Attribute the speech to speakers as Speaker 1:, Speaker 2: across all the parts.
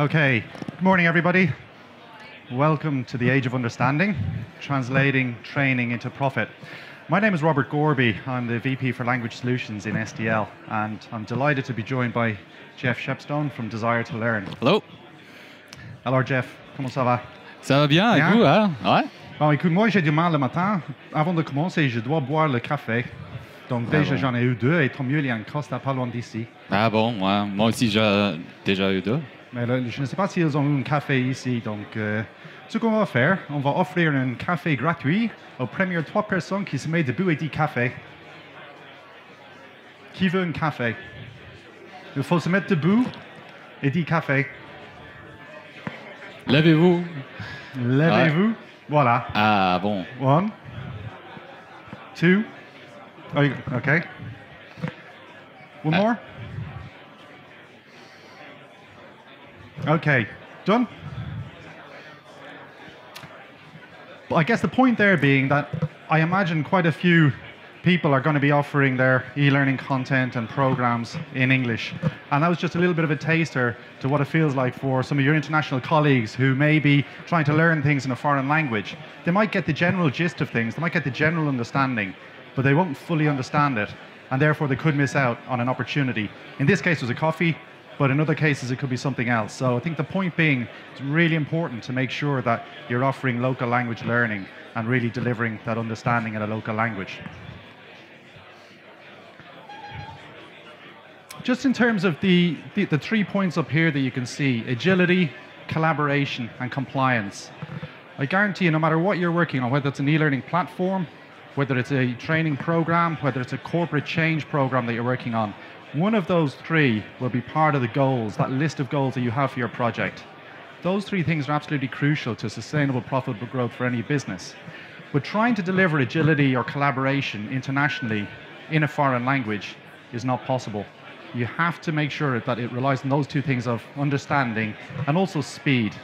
Speaker 1: Okay, good morning, everybody. Welcome to the Age of Understanding, translating training into profit. My name is Robert Gorby. I'm the VP for Language Solutions in SDL, and I'm delighted to be joined by Jeff Shepstone from Desire to Learn.
Speaker 2: Hello.
Speaker 1: Alors, Jeff, comment ça va?
Speaker 2: Ça va bien, et
Speaker 1: Bien.
Speaker 2: vous, hein? Ouais.
Speaker 1: Bon, écoute, moi, j'ai du mal le matin. Avant de commencer, je dois boire le café. Donc, déjà,
Speaker 2: bon.
Speaker 1: j'en ai eu deux, et tant mieux, il y a un Costa pas loin d'ici.
Speaker 2: Ah bon, ouais. Moi aussi, j'ai déjà eu deux.
Speaker 1: Mais là, je ne sais pas s'ils ont un café ici. Donc, euh, ce qu'on va faire, on va offrir un café gratuit aux premières trois personnes qui se mettent debout et dit café. Qui veut un café? Il faut se mettre debout et dire café.
Speaker 2: Levez-vous.
Speaker 1: Levez-vous. Voilà.
Speaker 2: Ah bon.
Speaker 1: One, two. Okay. One
Speaker 2: Uh,
Speaker 1: more. Okay, done. But I guess the point there being that I imagine quite a few people are going to be offering their e-learning content and programs in English. And that was just a little bit of a taster to what it feels like for some of your international colleagues who may be trying to learn things in a foreign language. They might get the general gist of things, they might get the general understanding, but they won't fully understand it. And therefore they could miss out on an opportunity. In this case it was a coffee, but in other cases it could be something else. So I think the point being it's really important to make sure that you're offering local language learning and really delivering that understanding in a local language. Just in terms of the, the, the three points up here that you can see agility, collaboration, and compliance. I guarantee you, no matter what you're working on, whether it's an e learning platform, whether it's a training program, whether it's a corporate change program that you're working on, one of those three will be part of the goals, that list of goals that you have for your project. Those three things are absolutely crucial to sustainable, profitable growth for any business. But trying to deliver agility or collaboration internationally in a foreign language is not possible. You have to make sure that it relies on those two things of understanding and also speed.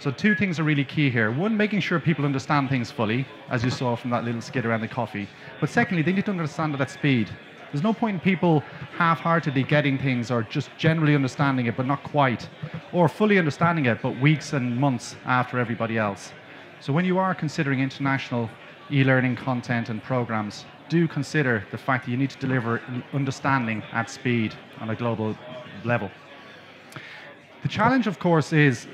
Speaker 1: So two things are really key here. One, making sure people understand things fully, as you saw from that little skit around the coffee. But secondly, they need to understand it at speed. There's no point in people half-heartedly getting things or just generally understanding it, but not quite, or fully understanding it, but weeks and months after everybody else. So when you are considering international e-learning content and programs, do consider the fact that you need to deliver understanding at speed on a global level. The challenge, of course, is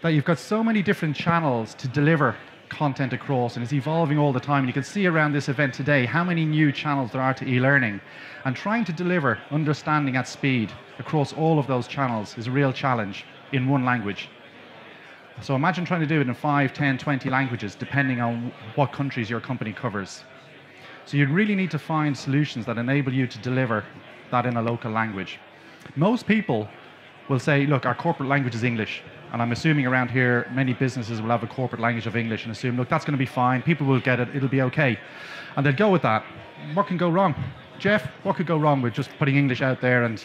Speaker 1: that you've got so many different channels to deliver content across and it's evolving all the time. And you can see around this event today how many new channels there are to e-learning. And trying to deliver understanding at speed across all of those channels is a real challenge in one language. So imagine trying to do it in 5, 10, 20 languages, depending on what countries your company covers. So you really need to find solutions that enable you to deliver that in a local language. Most people will say, look, our corporate language is English. And I'm assuming around here, many businesses will have a corporate language of English and assume, look, that's going to be fine. People will get it. It'll be okay. And they'll go with that. What can go wrong? Jeff, what could go wrong with just putting English out there and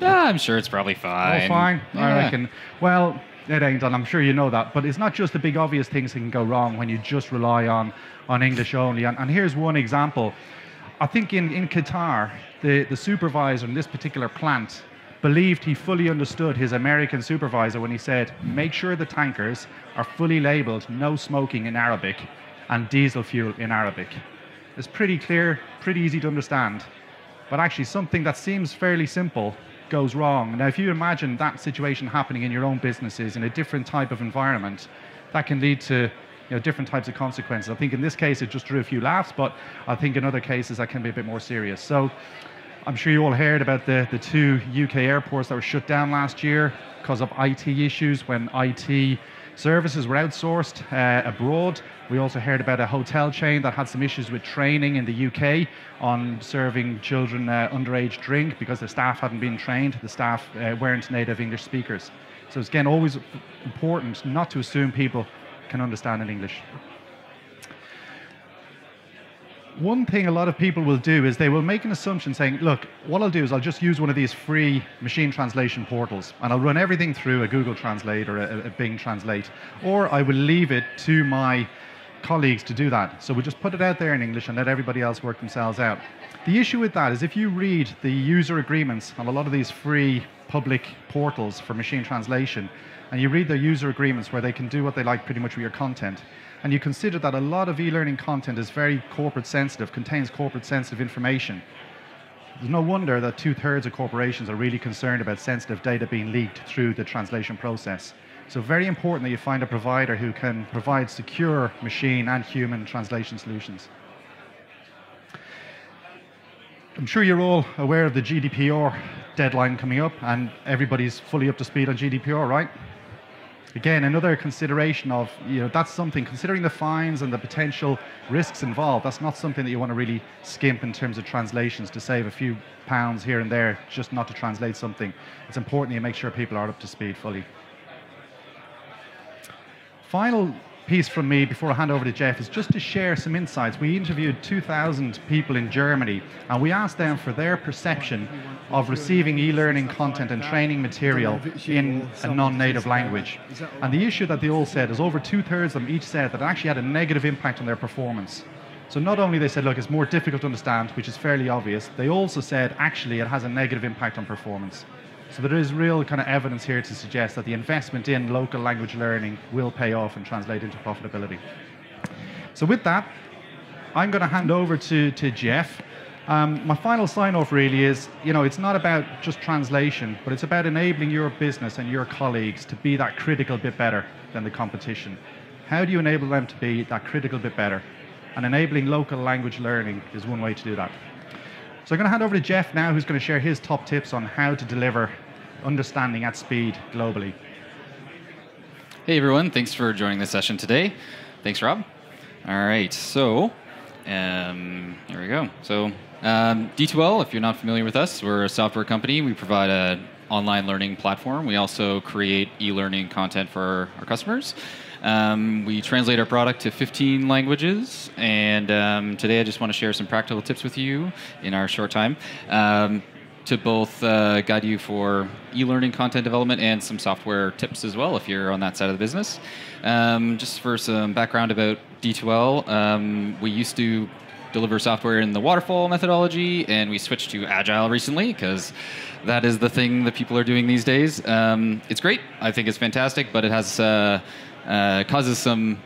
Speaker 2: Yeah, I'm sure it's probably fine.
Speaker 1: Oh, fine. I reckon. Well, it ain't, and I'm sure you know that. But it's not just the big obvious things that can go wrong when you just rely on on English only. And, and here's one example. I think in, in Qatar, the, the supervisor in this particular plant believed he fully understood his American supervisor when he said, make sure the tankers are fully labeled no smoking in Arabic and diesel fuel in Arabic. It's pretty clear, pretty easy to understand but actually something that seems fairly simple goes wrong. Now, if you imagine that situation happening in your own businesses in a different type of environment, that can lead to you know, different types of consequences. I think in this case it just drew a few laughs, but I think in other cases that can be a bit more serious. So I'm sure you all heard about the, the two UK airports that were shut down last year because of IT issues when IT services were outsourced uh, abroad. We also heard about a hotel chain that had some issues with training in the UK on serving children uh, underage drink because the staff hadn't been trained. The staff uh, weren't native English speakers. So it's again always important not to assume people can understand in English. One thing a lot of people will do is they will make an assumption saying, look, what I'll do is I'll just use one of these free machine translation portals and I'll run everything through a Google Translate or a, a Bing Translate, or I will leave it to my colleagues to do that. So we just put it out there in English and let everybody else work themselves out. The issue with that is if you read the user agreements on a lot of these free public portals for machine translation, and you read their user agreements where they can do what they like pretty much with your content, and you consider that a lot of e-learning content is very corporate sensitive, contains corporate sensitive information, there's no wonder that two thirds of corporations are really concerned about sensitive data being leaked through the translation process. So, very important that you find a provider who can provide secure machine and human translation solutions. I'm sure you're all aware of the GDPR deadline coming up, and everybody's fully up to speed on GDPR, right? Again, another consideration of, you know, that's something, considering the fines and the potential risks involved, that's not something that you want to really skimp in terms of translations to save a few pounds here and there just not to translate something. It's important you make sure people are up to speed fully. Final piece from me before I hand over to Jeff is just to share some insights. We interviewed 2,000 people in Germany and we asked them for their perception of receiving e learning content and training material in a non native language. And the issue that they all said is over two thirds of them each said that it actually had a negative impact on their performance. So not only they said, look, it's more difficult to understand, which is fairly obvious, they also said actually it has a negative impact on performance. So there is real kind of evidence here to suggest that the investment in local language learning will pay off and translate into profitability. So with that, I'm going to hand over to, to Jeff. Um, my final sign off really is, you know, it's not about just translation, but it's about enabling your business and your colleagues to be that critical bit better than the competition. How do you enable them to be that critical bit better? And enabling local language learning is one way to do that. So I'm going to hand over to Jeff now, who's going to share his top tips on how to deliver understanding at speed globally.
Speaker 2: Hey everyone, thanks for joining the session today. Thanks, Rob. All right, so um, here we go. So um, D2L, if you're not familiar with us, we're a software company. We provide an online learning platform. We also create e-learning content for our customers. Um, we translate our product to 15 languages, and um, today I just want to share some practical tips with you in our short time um, to both uh, guide you for e-learning content development and some software tips as well if you're on that side of the business. Um, just for some background about D2L, um, we used to deliver software in the waterfall methodology, and we switched to agile recently because that is the thing that people are doing these days. Um, it's great. I think it's fantastic, but it has uh, uh, causes some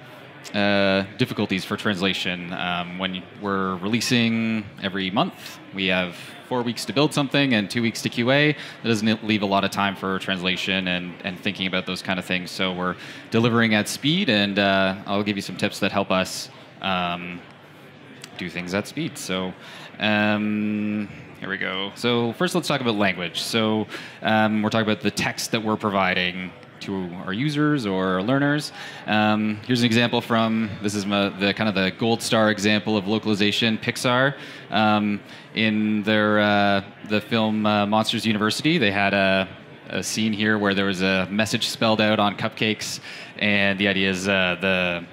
Speaker 2: uh, difficulties for translation. Um, when we're releasing every month, we have four weeks to build something and two weeks to QA. That doesn't leave a lot of time for translation and, and thinking about those kind of things. So we're delivering at speed, and uh, I'll give you some tips that help us um, do things at speed. So. Um, here we go. So first, let's talk about language. So um, we're talking about the text that we're providing to our users or our learners. Um, here's an example from this is my, the kind of the gold star example of localization. Pixar um, in their uh, the film uh, Monsters University, they had a, a, scene here where there was a message spelled out on cupcakes, and the idea is uh, the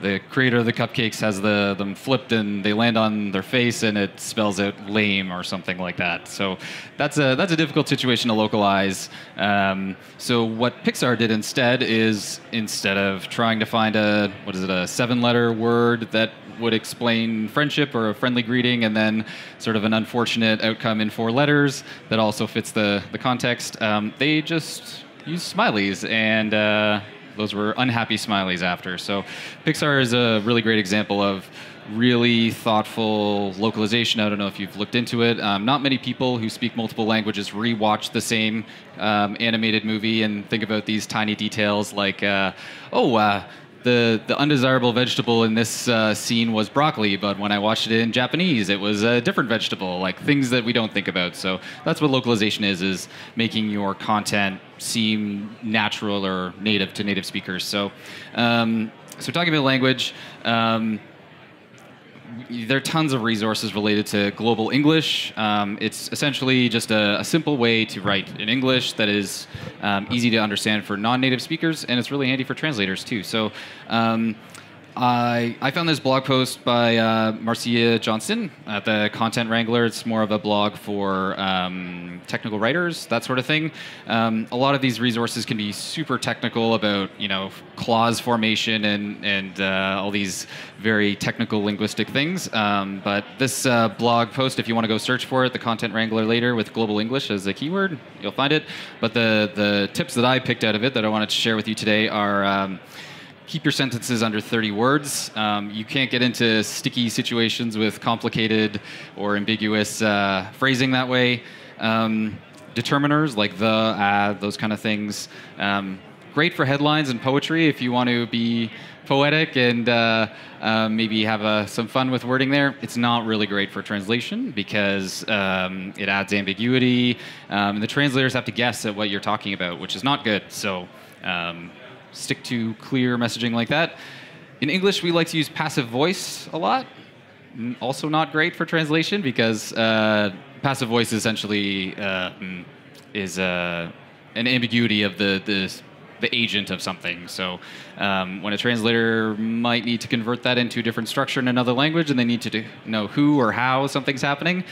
Speaker 2: the creator of the cupcakes has the them flipped and they land on their face and it spells out lame or something like that. So that's a that's a difficult situation to localize. Um, so what Pixar did instead is instead of trying to find a what is it a seven letter word that would explain friendship or a friendly greeting and then sort of an unfortunate outcome in four letters that also fits the the context, um, they just use smileys and. Uh, those were unhappy smileys after. So Pixar is a really great example of really thoughtful localization. I don't know if you've looked into it. Um, not many people who speak multiple languages rewatch the same um, animated movie and think about these tiny details like, uh, oh, uh, the, the undesirable vegetable in this uh, scene was broccoli, but when I watched it in Japanese, it was a different vegetable, like things that we don't think about. So that's what localization is, is making your content seem natural or native to native speakers. So, um, so talking about language, um, there are tons of resources related to global English. Um, it's essentially just a, a, simple way to write in English that is um, easy to understand for non-native speakers, and it's really handy for translators too. So. Um, I, I found this blog post by uh, Marcia Johnston at the Content Wrangler. It's more of a blog for um, technical writers, that sort of thing. Um, a lot of these resources can be super technical about you know clause formation and and uh, all these very technical linguistic things. Um, but this uh, blog post, if you want to go search for it, the Content Wrangler later with Global English as a keyword, you'll find it. But the the tips that I picked out of it that I wanted to share with you today are um, keep your sentences under 30 words. Um, you can't get into sticky situations with complicated or ambiguous uh, phrasing that way. Um, determiners like the, uh, those kind of things. Um, great for headlines and poetry if you want to be poetic and uh, uh, maybe have uh, some fun with wording there. It's not really great for translation because um, it adds ambiguity, um, and the translators have to guess at what you're talking about, which is not good. So um, stick to clear messaging like that. In English, we like to use passive voice a lot. Also, not great for translation because uh, passive voice essentially uh, mm, is uh, an ambiguity of the, the the agent of something. So um, when a translator might need to convert that into a different structure in another language and they need to do, know who or how something's happening,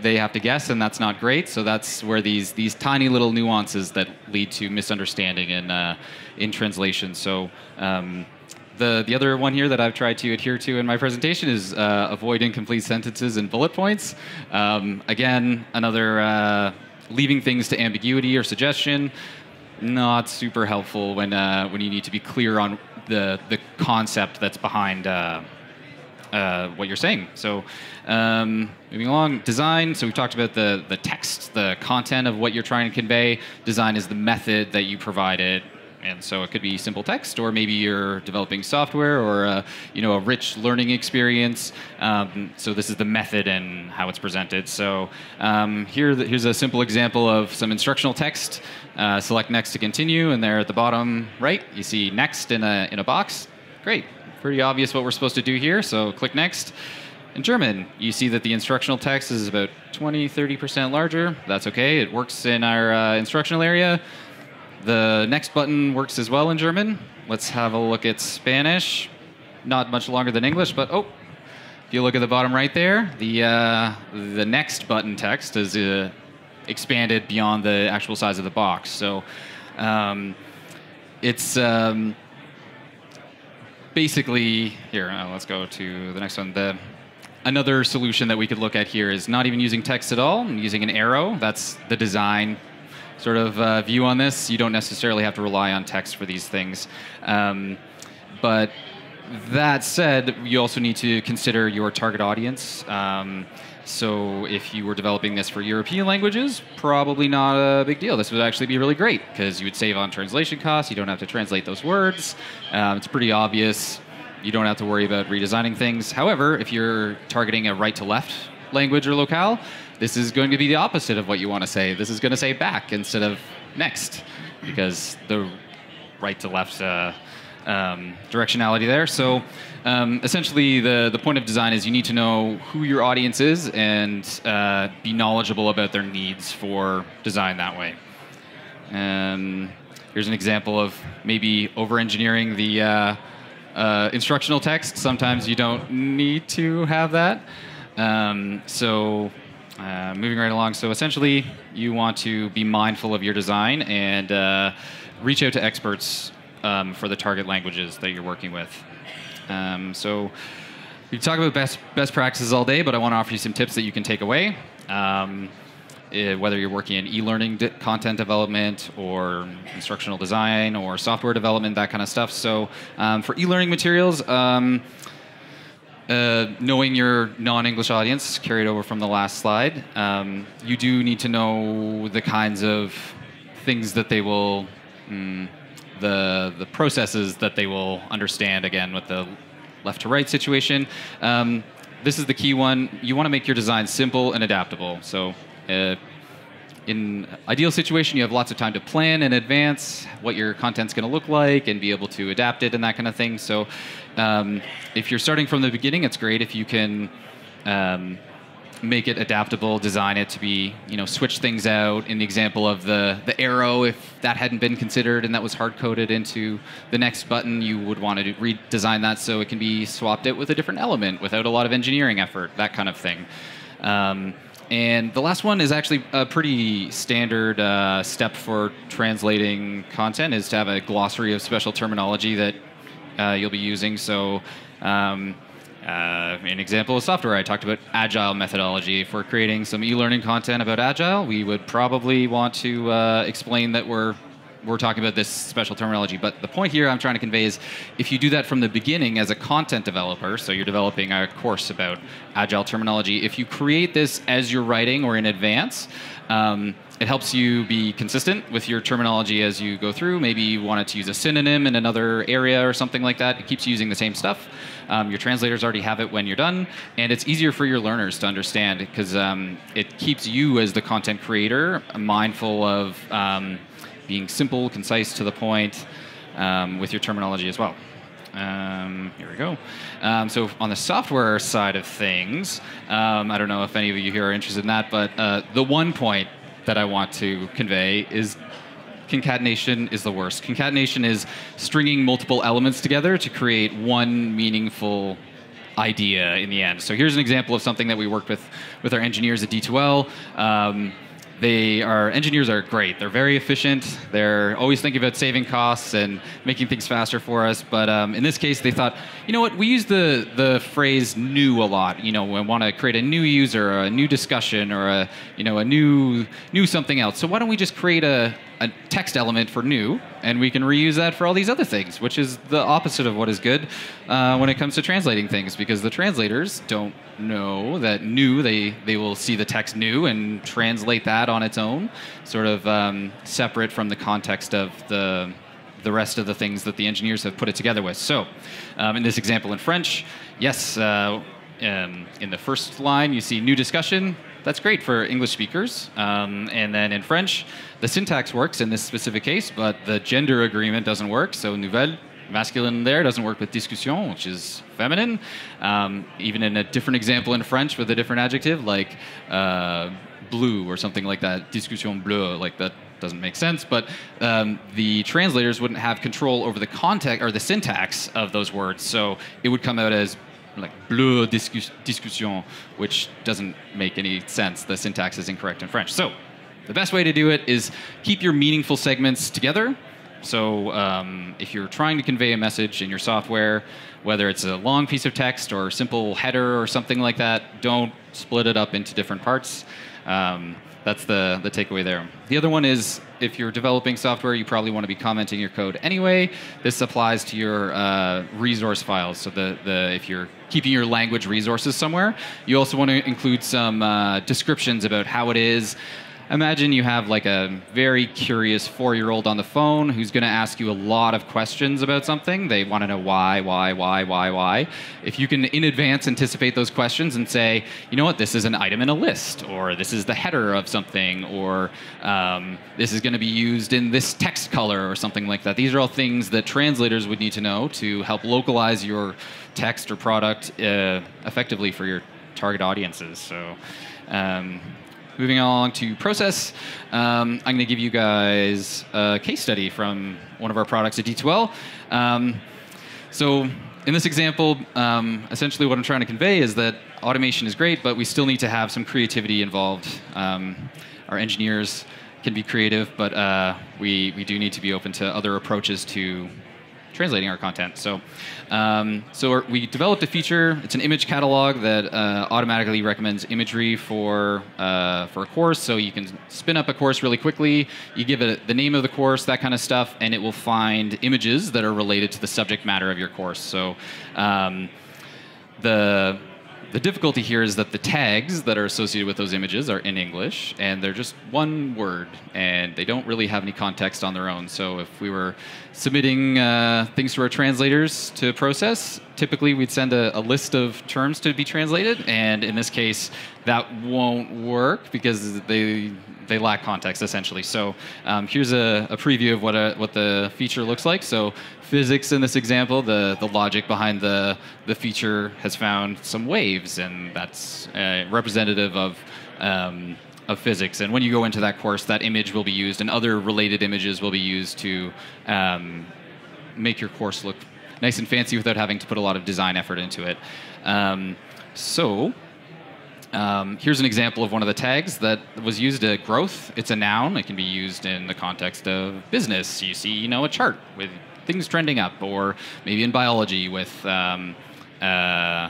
Speaker 2: they have to guess, and that's not great. So that's where these these tiny little nuances that lead to misunderstanding in uh, in translation. So. Um, the, the other one here that I've tried to adhere to in my presentation is uh, avoid incomplete sentences and bullet points. Um, again, another uh, leaving things to ambiguity or suggestion not super helpful when uh, when you need to be clear on the the concept that's behind uh, uh, what you're saying. So, um, moving along, design. So we've talked about the the text, the content of what you're trying to convey. Design is the method that you provided. And so it could be simple text, or maybe you're developing software, or a, you know a rich learning experience. Um, so this is the method and how it's presented. So um, here, here's a simple example of some instructional text. Uh, select next to continue, and there at the bottom right, you see next in a, in a box. Great, pretty obvious what we're supposed to do here, so click next. In German, you see that the instructional text is about 20, 30% larger. That's okay, it works in our uh, instructional area. The next button works as well in German. Let's have a look at Spanish. Not much longer than English, but oh, if you look at the bottom right there, the, uh, the next button text is uh, expanded beyond the actual size of the box. So um, it's um, basically here. Uh, let's go to the next one. The another solution that we could look at here is not even using text at all, using an arrow. That's the design sort of uh, view on this. You don't necessarily have to rely on text for these things. Um, but that said, you also need to consider your target audience. Um, so if you were developing this for European languages, probably not a big deal. This would actually be really great because you would save on translation costs. You don't have to translate those words. Um, it's pretty obvious. You don't have to worry about redesigning things. However, if you're targeting a right to left language or locale, this is going to be the opposite of what you want to say. This is going to say back instead of next because the right to left uh, um, directionality there. So um, essentially, the, the point of design is you need to know who your audience is and uh, be knowledgeable about their needs for design that way. Um, here's an example of maybe over engineering the uh, uh, instructional text. Sometimes you don't need to have that. Um, so uh, moving right along. So essentially, you want to be mindful of your design and uh, reach out to experts um, for the target languages that you're working with. Um, so we talk about best best practices all day, but I want to offer you some tips that you can take away. Um, eh, whether you're working in e-learning de- content development or instructional design or software development, that kind of stuff. So um, for e-learning materials, um, uh, knowing your non-English audience, carried over from the last slide, um, you do need to know the kinds of things that they will. Mm, the the processes that they will understand again with the left to right situation. Um, this is the key one. You want to make your design simple and adaptable. So. Uh, in ideal situation, you have lots of time to plan in advance what your content's going to look like and be able to adapt it and that kind of thing. So, um, if you're starting from the beginning, it's great if you can um, make it adaptable, design it to be, you know, switch things out. In the example of the the arrow, if that hadn't been considered and that was hard coded into the next button, you would want to redesign that so it can be swapped out with a different element without a lot of engineering effort, that kind of thing. Um, and the last one is actually a pretty standard uh, step for translating content is to have a glossary of special terminology that uh, you'll be using. So um, uh, an example of software, I talked about agile methodology. If we're creating some e-learning content about agile, we would probably want to uh, explain that we're we're talking about this special terminology. But the point here I'm trying to convey is if you do that from the beginning as a content developer, so you're developing a course about agile terminology, if you create this as you're writing or in advance, um, it helps you be consistent with your terminology as you go through. Maybe you wanted to use a synonym in another area or something like that. It keeps using the same stuff. Um, your translators already have it when you're done, and it's easier for your learners to understand because um, it keeps you as the content creator mindful of um, being simple, concise, to the point um, with your terminology as well. Um, here we go. Um, so on the software side of things, um, I don't know if any of you here are interested in that, but uh, the one point that I want to convey is concatenation is the worst. Concatenation is stringing multiple elements together to create one meaningful idea in the end. So here's an example of something that we worked with with our engineers at D2L. Um, they are engineers are great. They're very efficient. They're always thinking about saving costs and making things faster for us. But um, in this case, they thought, you know what? We use the the phrase "new" a lot. You know, we want to create a new user, a new discussion, or a you know a new new something else. So why don't we just create a a text element for new, and we can reuse that for all these other things, which is the opposite of what is good uh, when it comes to translating things, because the translators don't know that new, they, they will see the text new and translate that on its own, sort of um, separate from the context of the, the rest of the things that the engineers have put it together with. So, um, in this example in French, yes, uh, um, in the first line you see new discussion, that's great for English speakers. Um, and then in French, the syntax works in this specific case, but the gender agreement doesn't work. So nouvelle, masculine there, doesn't work with discussion, which is feminine. Um, even in a different example in French with a different adjective, like uh, blue or something like that, discussion bleu, like that doesn't make sense, but um, the translators wouldn't have control over the context or the syntax of those words. So it would come out as like bleu discus- discussion, which doesn't make any sense. The syntax is incorrect in French. So the best way to do it is keep your meaningful segments together. So um, if you're trying to convey a message in your software, whether it's a long piece of text or a simple header or something like that, don't split it up into different parts. Um, that's the, the takeaway there. The other one is if you're developing software, you probably want to be commenting your code anyway. This applies to your uh, resource files. So the, the, if you're keeping your language resources somewhere, you also want to include some uh, descriptions about how it is, imagine you have like a very curious four year old on the phone who's going to ask you a lot of questions about something. They want to know why, why, why, why, why. If you can in advance anticipate those questions and say, you know what, this is an item in a list, or this is the header of something, or um, this is going to be used in this text color, or something like that. These are all things that translators would need to know to help localize your text or product uh, effectively for your target audiences. So. Um, moving along to process, um, I'm going to give you guys a case study from one of our products at D2L. Um, so in this example, um, essentially what I'm trying to convey is that automation is great, but we still need to have some creativity involved. Um, our engineers can be creative, but uh, we, we do need to be open to other approaches to translating our content. So, um, so we developed a feature. It's an image catalog that uh, automatically recommends imagery for uh, for a course. So you can spin up a course really quickly. You give it the name of the course, that kind of stuff, and it will find images that are related to the subject matter of your course. So. Um, the the difficulty here is that the tags that are associated with those images are in English, and they're just one word, and they don't really have any context on their own. So if we were submitting uh, things to our translators to process, typically we'd send a, a, list of terms to be translated, and in this case, that won't work because they they lack context essentially. So um, here's a, a, preview of what a, what the feature looks like. So physics in this example, the the logic behind the the feature has found some waves, and that's uh, representative of um, of physics. And when you go into that course, that image will be used, and other related images will be used to um, make your course look nice and fancy without having to put a lot of design effort into it. Um, so um, here's an example of one of the tags that was used at growth. It's a noun. It can be used in the context of business. You see, you know, a chart with things trending up, or maybe in biology with um, uh,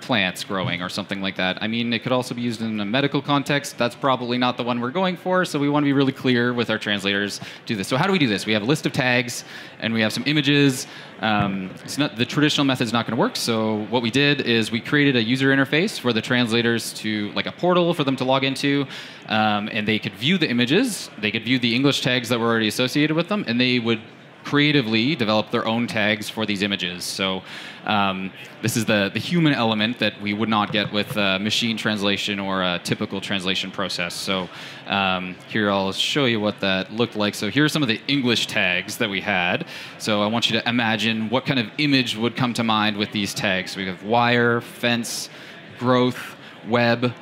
Speaker 2: plants growing or something like that. I mean, it could also be used in a medical context. That's probably not the one we're going for, so we want to be really clear with our translators do this. So how do we do this? We have a list of tags and we have some images. Um, it's not, the traditional method is not going to work, so what we did is we created a user interface for the translators to, like a portal for them to log into, um, and they could view the images, they could view the English tags that were already associated with them, and they would creatively develop their own tags for these images. So um, this is the, the human element that we would not get with machine translation or a typical translation process. So um, here I'll show you what that looked like. So here are some of the English tags that we had. So I want you to imagine what kind of image would come to mind with these tags. So we have wire, fence, growth, web,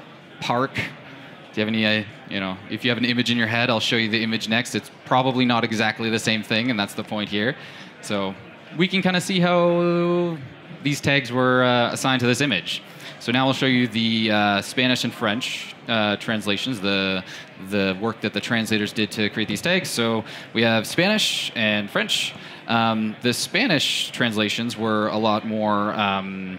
Speaker 2: park, do you have any, uh, you know, if you have an image in your head, I'll show you the image next. It's probably not exactly the same thing, and that's the point here. So we can kind of see how these tags were uh, assigned to this image. So now I'll show you the uh, Spanish and French uh, translations, the, the work that the translators did to create these tags. So we have Spanish and French. Um, the Spanish translations were a lot more um,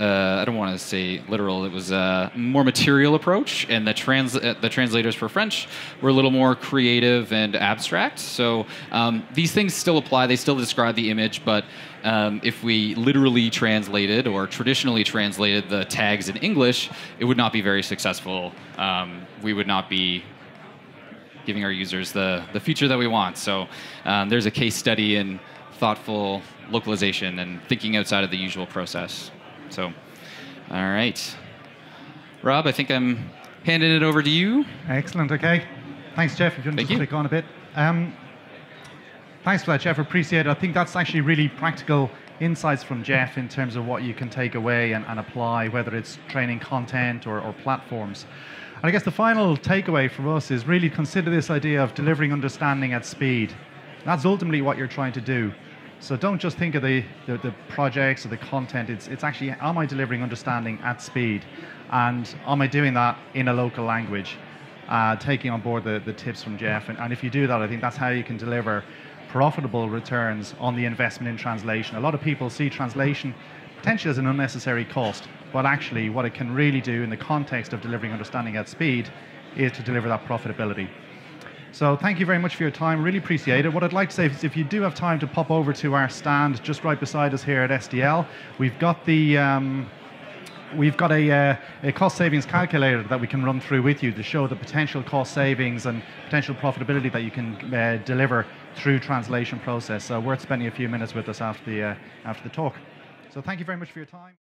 Speaker 2: uh, I don't want to say literal. It was a more material approach, and the trans uh, the translators for French were a little more creative and abstract. So um, these things still apply. They still describe the image, but um, if we literally translated or traditionally translated the tags in English, it would not be very successful. Um, we would not be giving our users the, the feature that we want. So um, there's a case study in thoughtful localization and thinking outside of the usual process. So, all right. Rob, I think I'm handing it over to you.
Speaker 1: Excellent. Okay. Thanks, Jeff. If you want to click on a bit. Um, thanks for that, Jeff. Appreciate it. I think that's actually really practical insights from Jeff in terms of what you can take away and, and apply, whether it's training content or, or platforms. And I guess the final takeaway for us is really consider this idea of delivering understanding at speed. That's ultimately what you're trying to do. So don't just think of the, the, the, projects or the content. It's, it's actually, am I delivering understanding at speed? And am I doing that in a local language? Uh, taking on board the, the tips from Jeff. And, and if you do that, I think that's how you can deliver profitable returns on the investment in translation. A lot of people see translation potentially as an unnecessary cost, but actually what it can really do in the context of delivering understanding at speed is to deliver that profitability. So thank you very much for your time. Really appreciate it. What I'd like to say is if you do have time to pop over to our stand just right beside us here at SDL, we've got the um, we've got a, uh, a, cost savings calculator that we can run through with you to show the potential cost savings and potential profitability that you can uh, deliver through translation process. So worth spending a few minutes with us after the uh, after the talk. So thank you very much for your time.